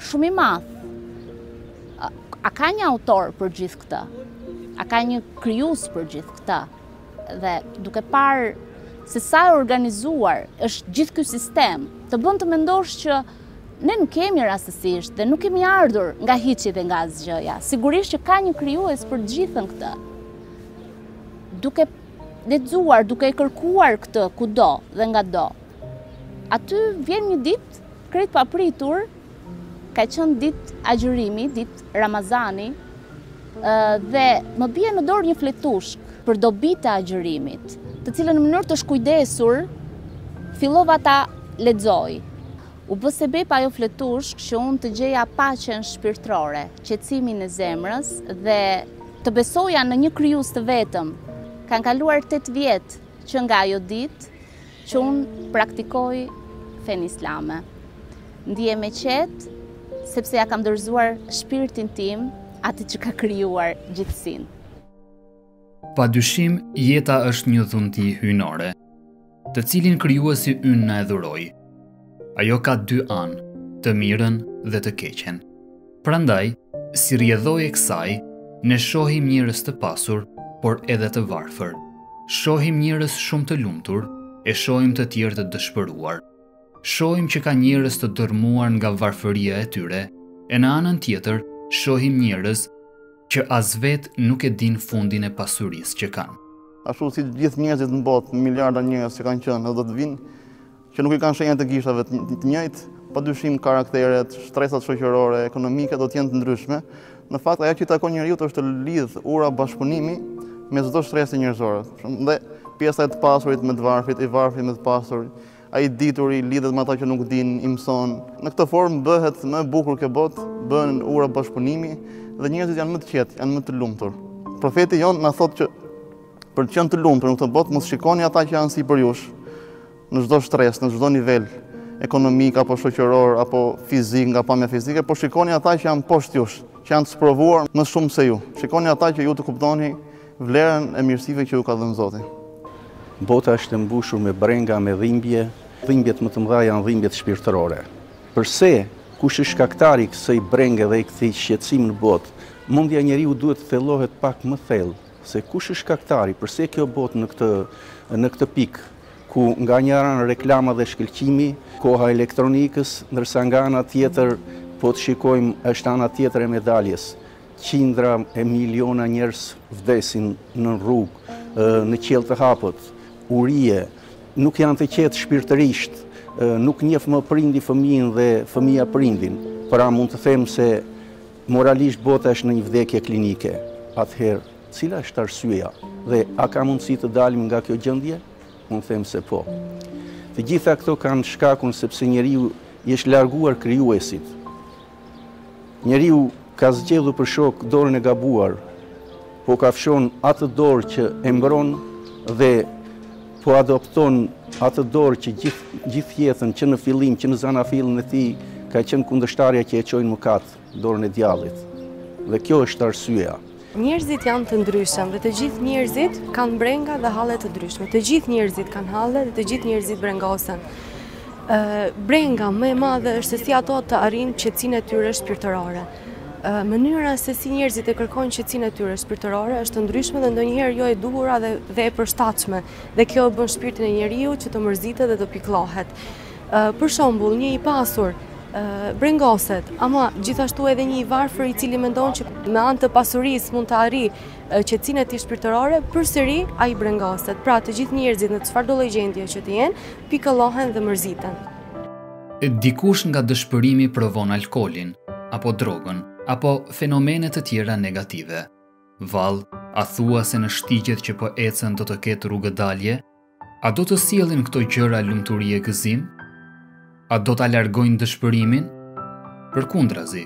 Shumë i madh. A ka një autor për gjithë këtë? A ka një krijues për gjithë këtë? Dhe duke parë se sa e organizuar është gjithë ky sistem, të bën të mendosh që ne nuk jemi rastësisht dhe nuk kemi ardhur nga hiçi dhe nga asgjëja. Sigurisht që ka një krijues për gjithën këtë. Duke lexuar, duke e kërkuar këtë kudo dhe ngado. Aty vjen një ditë Krejt papritur ka qenë ditë agjërimi, ditë Ramazani dhe më bie në dorë një fletushkë për dobitë e agjërimit, të cilën në mënyrë të shkujdesur fillova ta lexoj. U bë sebep ajo fletushkë që unë të gjeja paqen shpirtërore, qetësimin e zemrës dhe të besoja në një krijues të vetëm. Kanë kaluar tetë vjet që nga ajo ditë Që unë praktikoj fenë islame. Ndihem e qetë sepse ia kam dorëzuar shpirtin tim atij që ka krijuar gjithësinë. Pa dyshim, jeta është një dhunti hyjnore, të cilin krijuesi ynë na e dhuroi. Ajo ka dy anë, të mirën dhe të keqen. Prandaj, si rrjedhojë e kësaj, ne shohim njerëz të pasur, por edhe të varfër. Shohim njerëz shumë të lumtur, e shohim të tjerë të dëshpëruar. Shohim që ka njerëz të dërrmuar nga varfëria e tyre, e në anën tjetër, shohim njerëz që as vetë nuk e dinë fundin e pasurisë që kanë. Ashtu si gjithë njerëzit në botë, miliarda njerëz që kanë qenë dhe do të vijnë, që nuk i kanë shenjat e gishtave të njëjtë, padyshim karakteret, shtresat shoqërore, ekonomike do të jenë të ndryshme. Në fakt ajo që i takon njeriut është të lidh ura bashkëpunimi me çdo shtresë njerëzore. Dhe pjesa e të pasurit me të varfrit, i varfri me të pasur, ai i dituri lidhet me ata që nuk dinë, i mëson. Në këtë formë bëhet më e bukur kjo botë, bëhen ura bashkëpunimi dhe njerëzit janë më të qetë, janë më të lumtur. Profeti jonë na thotë që Për të qenë të lumtur në këtë botë, mos shikoni ata që janë sipër jush, në çdo shtresë, në çdo nivel ekonomik apo shoqëror apo fizik, nga pamja fizike, por shikoni ata që janë poshtë jush, që janë të sprovuar më shumë se ju. Shikoni ata që ju të kuptoni vlerën e mirësive që ju ka dhënë Zoti. Bota është e mbushur me brenga, me dhimbje, dhimbjet më të mëdha janë dhimbjet shpirtërore. Përse kush është shkaktari i kësaj brenge dhe i këtij shqetësimi në botë? Mundet njeriu duhet të thellohet pak më thellë. Se kush është shkaktari, përse kjo botë në këtë në këtë pikë ku nga njëra anë reklama dhe shkëlqimi, koha e elektronikës, ndërsa nga ana tjetër po të shikojmë është ana tjetër e medaljes. Qindra e miliona njerëz vdesin në rrugë, në qiell të hapët, urie, nuk janë të qetë shpirtërisht, nuk njeh më prindi fëmijën dhe fëmija prindin. Pra mund të them se Moralisht bota është në një vdekje klinike. Atëherë, cila është arsyeja? Dhe a ka mundësi të dalim nga kjo gjendje? Unë them se po. Të gjitha këto kanë shkakun sepse njeriu i është larguar krijuesit. Njeriu ka zgjedhur për shok dorën e gabuar, po kafshon atë dorë që e mbron dhe Po adopton atë dorë që gjithë jetën, që në fillim, që në zanafillën e tij, ka qenë kundërshtarja që e çoi në mëkat, dorën e djallit. Dhe kjo është arsyeja. Njerëzit janë të ndryshëm dhe të gjithë njerëzit kanë brenga dhe halle të ndryshme. Të gjithë njerëzit kanë halle dhe të gjithë njerëzit brengosen. Brenga më e madhe është se si ato të arrijnë qetësinë e tyre shpirtërore. Mënyra se si njerëzit e kërkojnë qetësinë e tyre shpirtërore është të ndryshme dhe ndonjëherë jo e duhura dhe, dhe e përshtatshme, dhe kjo e bën shpirtin e njeriut që të mërzitet dhe të pikëllohet. Për shembull, një i pasur brengoset, ama gjithashtu edhe një i varfër i cili mendon që me anë të pasurisë mund të arrijë qetësinë e tij shpirtërore, përsëri ai brengoset. Pra, të gjithë njerëzit në çfarëdo lloj gjendje që të jenë, pikëllohen dhe mërziten. Dikush nga dëshpërimi provon alkoolin, apo drogën, apo fenomene të tjera negative. Vallë, a thua se në shtigjet që po ecën do të ketë rrugëdalje? A do të sjellin këto gjëra lumturi e gëzim? A do ta largojnë dëshpërimin? Përkundrazi,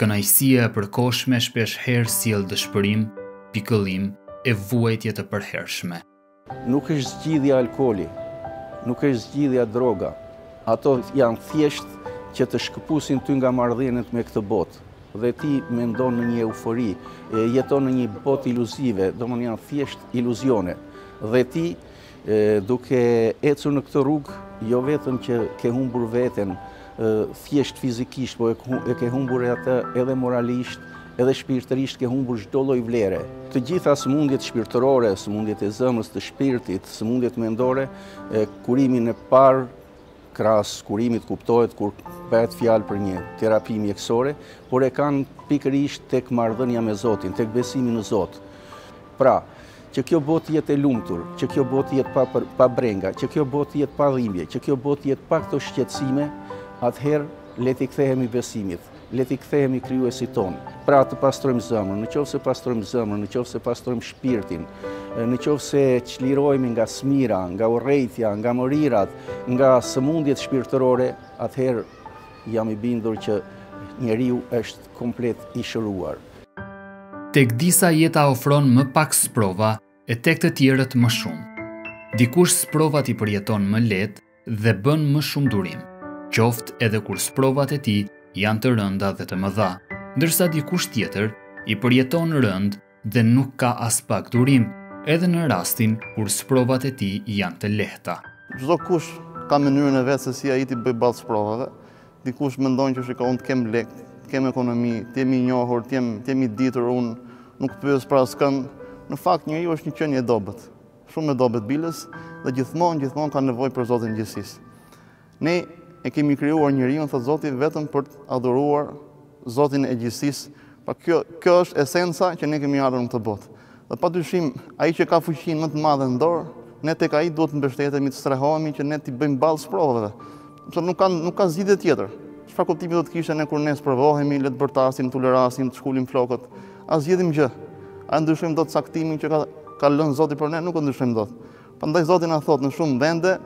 kënaqësia e përkohshme shpesh herë sjell dëshpërim, pikëllim e vuajtje të përhershme. Nuk është zgjidhja alkooli, nuk është zgjidhja droga. Ato janë thjesht që të shkëpusin ty nga marrëdhëniet me këtë botë. Dhe ti mendon në një eufori, jeton në një botë iluzive, domethënë janë thjesht iluzione. Dhe ti duke ecur në këtë rrugë, jo vetëm që ke humbur veten thjesht fizikisht, po e ke humbur atë edhe moralisht, Edhe shpirtërisht ke humbur çdo lloj vlere. Të gjitha sëmundjet shpirtërore, sëmundjet e zemrës, të shpirtit, sëmundjet mendore, kurimin e parë, krahas kurimit kuptohet kur bëhet fjalë për një terapi mjekësore, por e kanë pikërisht tek marrëdhënia me Zotin, tek besimi në Zot. Pra, që kjo botë të jetë e lumtur, që kjo botë të jetë pa, pa brenga, që kjo botë të jetë pa dhimbje, që kjo botë të jetë pa këto shqetësime, atëherë le t'i kthehemi besimit. Le t'i kthehemi Krijuesit tonë. Pra të pastrojmë zemrën, në qoftë se pastrojmë zemrën, në qoftë se pastrojmë shpirtin, në qoftë se çlirohemi nga smira, nga urrejtja, nga mëritë, nga sëmundjet shpirtërore, atëherë jam i bindur që njeriu është komplet i shëruar. Tek disa jeta ofron më pak sprova e tek të tjerët më shumë. Dikush sprovat i përjeton më lehtë, dhe bën më shumë durim, qoftë edhe kur sprovat e tij janë të rënda dhe të mëdha, ndërsa dikush tjetër i përjeton rëndë dhe nuk ka aspak durim edhe në rastin kur sprovat e tij janë të lehta. Çdo kush ka mënyrën e vet se si ai t'i bëjë ballë sprovave. Dikush mendon që shiko unë të kem lek, të kem ekonomi, të jem i njohur, të jem të jem i ditur, unë nuk pyes për askënd. Në fakt njeriu është një qenie e dobët. Shumë e dobët biles dhe gjithmonë gjithmonë ka nevojë për Zotin e gjithësisë. Ne e kemi krijuar njeriun, thotë Zoti, vetëm për të adhuruar Zotin e gjithësisë. Pa pra kjo kjo është esenca që ne kemi ardhur në këtë botë. Dhe pa dyshim, ai që ka fuqinë më të madhe në dorë, ne tek ai duhet të mbështetemi, të strehohemi që ne t'i bëjmë ballë sprovave. Nuk ka, nuk ka zgjidhje tjetër. Çfarë kuptimi do të kishte ne kur ne sprovohemi, le të bërtasim, t'ulërasim, të shkulim flokët, a zgjidhim gjë? A e ndryshojmë dot caktimin që ka ka lënë Zoti për ne, nuk e ndryshojmë dot. Prandaj Zoti na thotë në shumë vende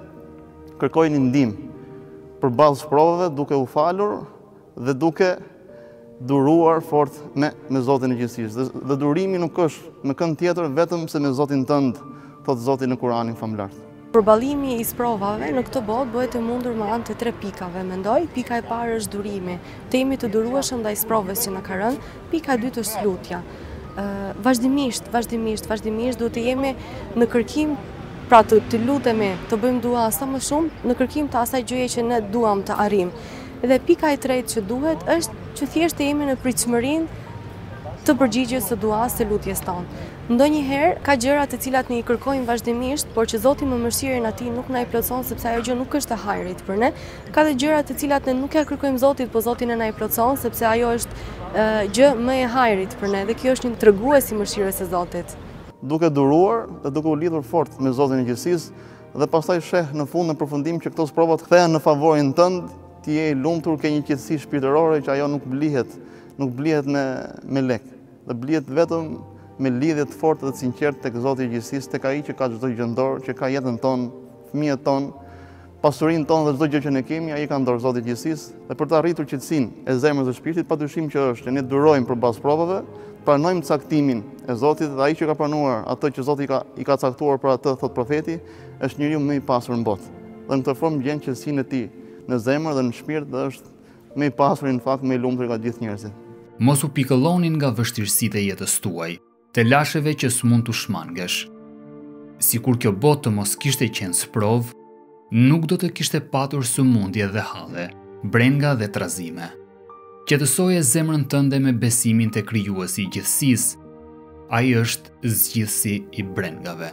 kërkoni ndihmë përballë sprovave duke u falur dhe duke duruar fort me me Zotin e gjithësisë, dhe durimi nuk është me kënd tjetër vetëm se me Zotin tënd, thotë Zoti në Kuranin famëlartë. Përballimi i sprovave në këtë botë bëhet i mundur me anë të tre pikave, mendoj, pika e parë është durimi, të jemi të durueshëm ndaj sproves që na ka rënë, pika e dytë është lutja. Vazhdimisht, vazhdimisht, vazhdimisht duhet të jemi në kërkim pra të, të lutemi, të bëjmë dua sa më shumë në kërkim të asaj gjëje që ne duam të arrijmë. Dhe pika e tretë që duhet është që thjesht të jemi në pritshmërinë të përgjigjes së duasë, së lutjes tonë. Ndonjëherë ka gjëra të cilat ne i kërkojmë vazhdimisht, por që Zoti me mëshirën e Tij nuk na i plotëson sepse ajo gjë nuk është e hajrit për ne. Ka dhe gjëra të cilat ne nuk ja kërkojmë Zotit, po Zoti ne na i plotëson sepse ajo është gjë më e hajrit për ne dhe kjo është një tregues i mëshirës së Zotit. Duke duruar dhe duke u lidhur fort me Zotin e gjithësisë, Dhe pastaj sheh në fund në përfundim që këto sprova të kthehen në favorin tënd, ti je i lumtur, ke një qetësi shpirtërore që ajo nuk blihet, nuk blihet me me lek, dhe blihet vetëm me lidhje të fortë dhe të sinqertë tek Zoti i gjithësisë, tek ai që ka çdo gjë në dorë, që ka jetën tonë, fëmijët tonë, pasurinë tonë dhe çdo gjë që ne kemi, ai ka në dorë Zoti i gjithësisë. Dhe për të arritur qetësinë e zemrës dhe shpirtit, padyshim që është që ne durojmë përballë sprovave, Pranojmë caktimin e Zotit dhe ai që ka pranuar atë që Zoti ka, i ka caktuar për atë, thot profeti, është njeriu më i pasur në botë. Dhe në këtë formë gjen qetësinë e tij në zemër dhe në shpirt dhe është më i pasur në fakt më i lumtur nga gjithë njerëzit. Mos u pikëllo nga vështirësitë e jetës, nga telashet që s'mund t'u shmangesh. Sikur kjo botë të mos kishte qenë sprovë, nuk do të kishte patur sëmundje dhe halle, brenga dhe trazime. Qetësoje zemrën tënde me besimin te krijuesi i gjithësisë. Ai është zgjidhësi i brengave.